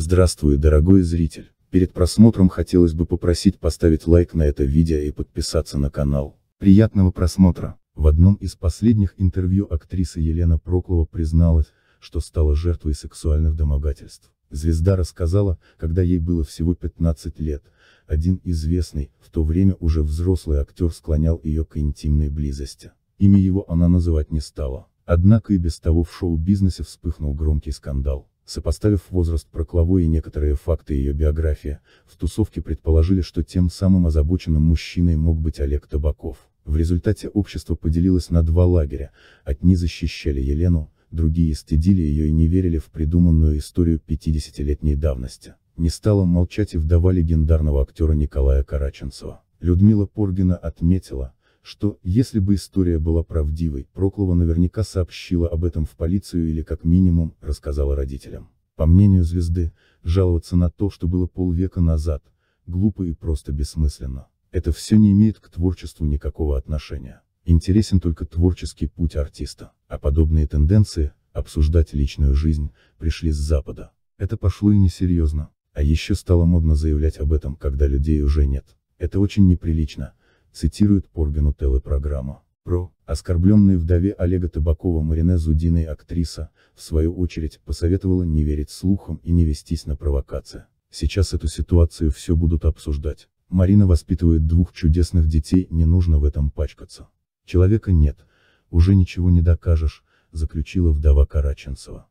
Здравствуй, дорогой зритель. Перед просмотром хотелось бы попросить поставить лайк на это видео и подписаться на канал. Приятного просмотра. В одном из последних интервью актриса Елена Проклова призналась, что стала жертвой сексуальных домогательств. Звезда рассказала, когда ей было всего 15 лет, один известный, в то время уже взрослый актер склонял ее к интимной близости. Имя его она называть не стала. Однако и без того в шоу-бизнесе вспыхнул громкий скандал. Сопоставив возраст Прокловой и некоторые факты ее биографии, в тусовке предположили, что тем самым озабоченным мужчиной мог быть Олег Табаков. В результате общество поделилось на два лагеря, одни защищали Елену, другие стыдили ее и не верили в придуманную историю 50-летней давности. Не стала молчать и вдова легендарного актера Николая Караченцева. Людмила Поргина отметила, что, если бы история была правдивой, Проклова наверняка сообщила об этом в полицию или как минимум, рассказала родителям. По мнению звезды, жаловаться на то, что было полвека назад, глупо и просто бессмысленно. Это все не имеет к творчеству никакого отношения. Интересен только творческий путь артиста, а подобные тенденции, обсуждать личную жизнь, пришли с Запада. Это пошло и несерьезно. А еще стало модно заявлять об этом, когда людей уже нет. Это очень неприлично, цитирует Поргину телепрограмма. Про оскорбленной вдове Олега Табакова Марине Зудиной актриса, в свою очередь, посоветовала не верить слухам и не вестись на провокации. Сейчас эту ситуацию все будут обсуждать. Марина воспитывает двух чудесных детей, не нужно в этом пачкаться. Человека нет, уже ничего не докажешь, заключила вдова Караченцева.